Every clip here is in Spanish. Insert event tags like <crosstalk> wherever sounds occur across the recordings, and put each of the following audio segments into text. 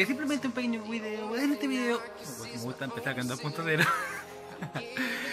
este simplemente un pequeño video. En este video me gusta empezar con 2.0.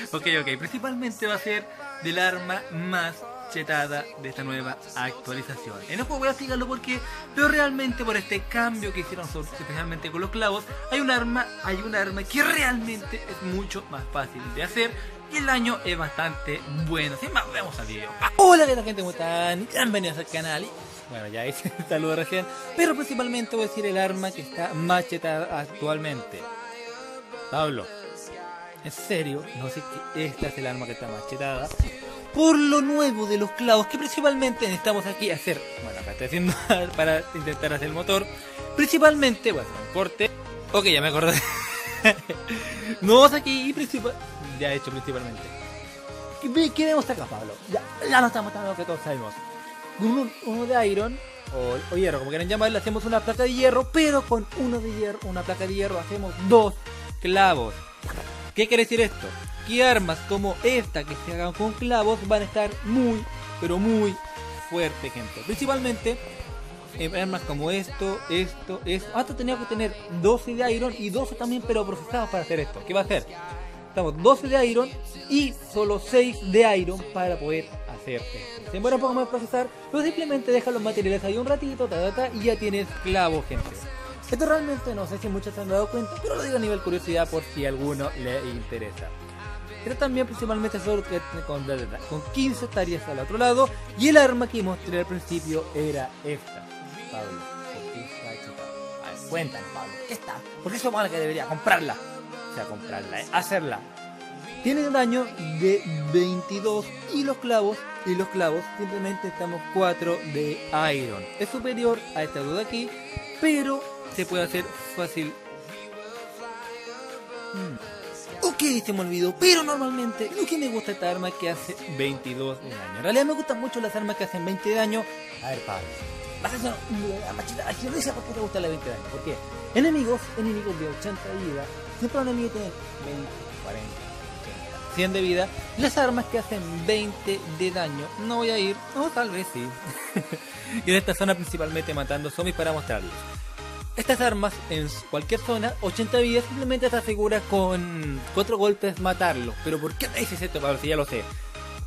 <laughs> ok, ok, principalmente va a ser del arma más chetada de esta nueva actualización. En el juego voy a explicarlo porque, pero realmente por este cambio que hicieron especialmente con los clavos, hay un arma, hay un arma que realmente es mucho más fácil de hacer y el daño es bastante bueno. Sin más, vemos al video. Hola, ¿qué tal gente? ¿Cómo están? Bienvenidos al canal. Bueno, ya hice el saludo recién, pero principalmente voy a decir el arma que está más chetada actualmente. Pablo, en serio, no sé que esta es el arma que está más chetada por lo nuevo de los clavos que principalmente necesitamos aquí hacer. Bueno, acá estoy haciendo <laughs> para intentar hacer el motor. Principalmente, hacer un corte. Ok, ya me acordé. <laughs> Nuevos aquí y principal. Ya he hecho principalmente. ¿Qué vemos acá, Pablo? Ya, ya no estamos tan lo que todos sabemos. Uno, de iron o, o, hierro, como quieran llamarle, hacemos una placa de hierro, pero con uno de hierro, una placa de hierro hacemos dos clavos. ¿Qué quiere decir esto? Que armas como esta que se hagan con clavos van a estar muy, pero muy fuertes, gente. Principalmente en armas como esto, esto, esto. Hasta tenía que tener 12 de iron y 12 también, pero procesados para hacer esto. ¿Qué va a hacer? Estamos 12 de iron y solo 6 de iron para poder hacer esto. Se demora un poco más procesar, pero simplemente deja los materiales ahí un ratito, ta, ta, y ya tienes clavos, gente. Esto realmente no sé si muchos se han dado cuenta, pero lo digo a nivel curiosidad por si a alguno le interesa. Pero también principalmente solo con, con 15 tareas al otro lado y el arma que mostré al principio era esta. Pablo, ¿por qué está A ver, cuéntanos Pablo, ¿qué está? ¿Por qué es malo que debería comprarla? O sea, comprarla, ¿eh? hacerla. Tiene daño de 22 y los clavos, y los clavos simplemente estamos 4 de iron. Es superior a esta de aquí, pero se puede hacer fácil. Hmm. Ok, se me olvidó, pero normalmente lo que me gusta esta arma que hace 22 de daño. En realidad me gustan mucho las armas que hacen 20 de daño. A ver, Pablo. Vas a hacer una machita. Aquí no sé por qué te gusta la 20 de daño. ¿Por qué? Enemigos, enemigos de 80 de vida. Siempre un enemigo tiene 20, 40, 80, 100 de vida. Las armas que hacen 20 de daño. No voy a ir. No, tal vez sí. <laughs> y en esta zona principalmente matando zombies para mostrarles. Estas armas en cualquier zona, 80 vidas, simplemente te aseguras con 4 golpes matarlo. Pero ¿por qué me dices esto, Pablo? Si ya lo sé.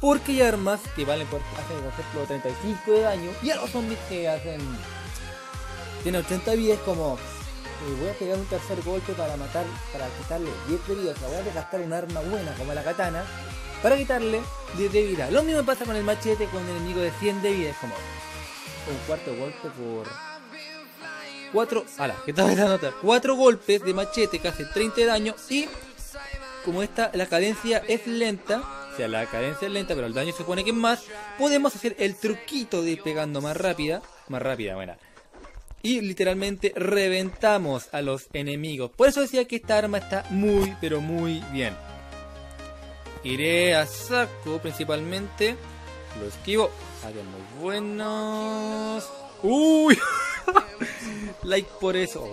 Porque hay armas que valen por, hacen, por ejemplo, 35 de daño. Y a los zombies que hacen. Tienen 80 vidas, como. Eh, voy a pegar un tercer golpe para matar, para quitarle 10 de vida. O sea, voy a desgastar un arma buena como la katana. Para quitarle 10 de vida. Lo mismo pasa con el machete con el enemigo de 100 de vida. Es como. Un cuarto golpe por cuatro, ala, que tal nota, cuatro golpes de machete que hace 30 de daño y como esta la cadencia es lenta, o sea, la cadencia es lenta, pero el daño se supone que es más, podemos hacer el truquito de ir pegando más rápida, más rápida, buena. Y literalmente reventamos a los enemigos. Por eso decía que esta arma está muy, pero muy bien. Iré a saco principalmente. Lo esquivo. Hagan muy buenos. Uy. <laughs> like por eso,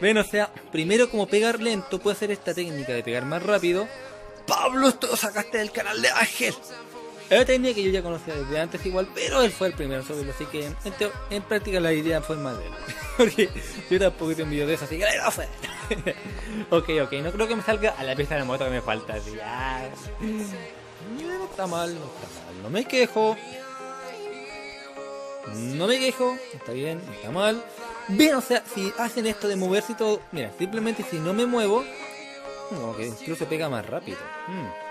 Ven, o sea, primero como pegar lento, puedo hacer esta técnica de pegar más rápido. Pablo, esto lo sacaste del canal de Ángel. Es una técnica que yo ya conocía desde antes igual, pero él fue el primero sobre así que en, práctica la idea fue más de él. <laughs> Porque yo tampoco hice un video de eso, así que no fue. <laughs> ok, ok, no creo que me salga a la pista de la moto que me falta. Así, No está mal, no está mal, no me quejo. No me quejo, está bien, no está mal. Bien, o sea, si hacen esto de moverse y todo, mira, simplemente si no me muevo, como que incluso pega más rápido. Mm.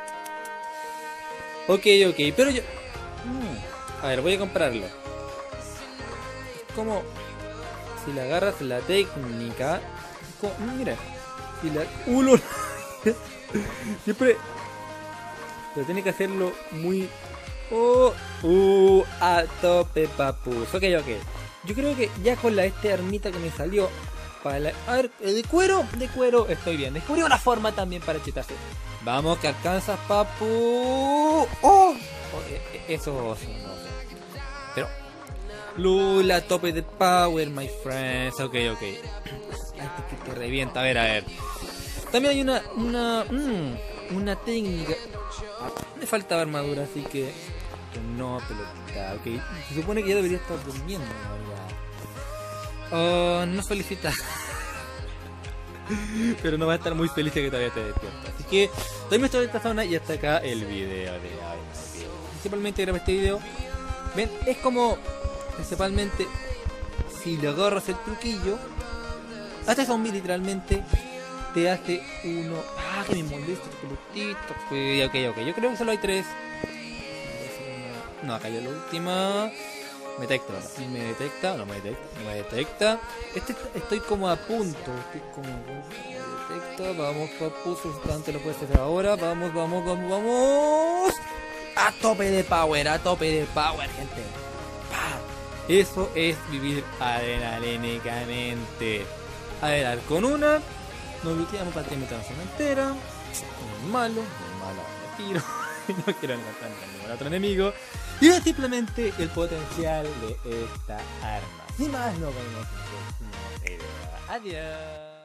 Ok, ok, pero yo... Mm. A ver, voy a comprarlo. Es como... Si le agarras la técnica... Como, mira, si la... Uh, <laughs> Siempre... Pero tiene que hacerlo muy Uh, uh, a tope, papus. Ok, ok. Yo creo que ya con la este armita que me salió. Para la, a ver, de cuero, de cuero, estoy bien. Descubrí una forma también para chetarse. Vamos, que alcanzas, papu. ¡Oh! oh e, e, eso, no sé. Pero. Lula, tope de power, my friends. Ok, ok. <clears throat> Ay, te revienta. A ver, a ver. También hay una. Una. Mmm, una técnica. Me faltaba armadura, así que no, pelotita, ok. Se supone que ya debería estar durmiendo, Oh, no felicita. <laughs> Pero no va a estar muy feliz de que todavía esté despierto. Así que doy estoy en esta zona y hasta acá el video de hoy. Principalmente grabé este video. Ven, es como principalmente si le agarras el truquillo. Hasta zombie literalmente te hace uno. Ah, que me molesta el pelotito. Ok, ok, yo creo que solo hay tres. No, acá ya la última. Me detecta, me detecta, no me detecta, me detecta. Este, estoy como a punto, estoy como me detecta, vamos papu, instante lo puedes hacer ahora, vamos, vamos, vamos, vamos. A tope de power, a tope de power, gente. Eso es vivir adrenalínicamente. A ver, con una, nos luteamos para la zona entera. Muy malo, muy malo, me tiro. no quiero encontrar ningún otro enemigo. Y es simplemente el potencial de esta arma. Sin más, nos vemos. Adiós.